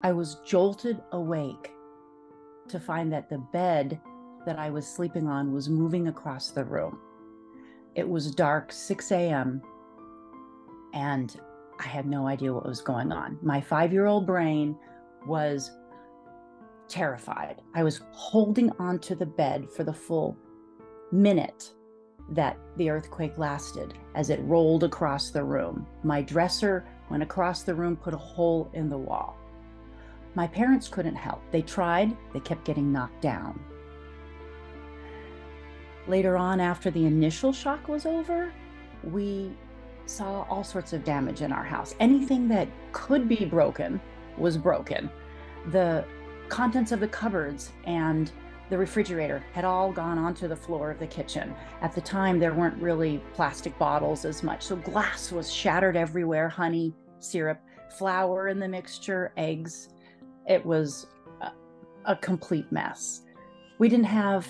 I was jolted awake to find that the bed that I was sleeping on was moving across the room. It was dark, 6 a.m., and I had no idea what was going on. My five year old brain was terrified. I was holding onto the bed for the full minute that the earthquake lasted as it rolled across the room. My dresser went across the room, put a hole in the wall. My parents couldn't help. They tried, they kept getting knocked down. Later on, after the initial shock was over, we saw all sorts of damage in our house. Anything that could be broken was broken. The contents of the cupboards and the refrigerator had all gone onto the floor of the kitchen. At the time, there weren't really plastic bottles as much. So glass was shattered everywhere honey, syrup, flour in the mixture, eggs. It was a, complete mess. We didn't have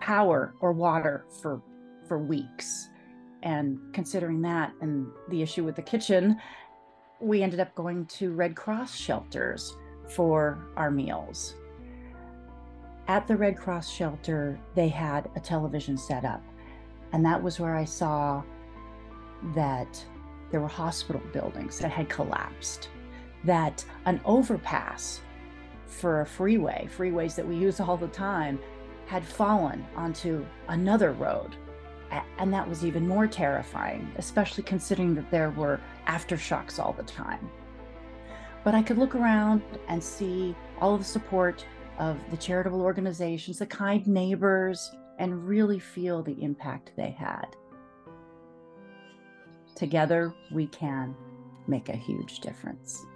power or water for for weeks. And considering that and the issue with the kitchen, we ended up going to Red Cross shelters for our meals at the Red Cross shelter, they had a television set up. And that was where I saw that there were hospital buildings that had collapsed, that an overpass for a freeway, freeways that we use all the time, had fallen onto another road. And that was even more terrifying, especially considering that there were aftershocks all the time. But I could look around and see all of the support of the charitable organizations, the kind neighbors, and really feel the impact they had. Together, we can make a huge difference.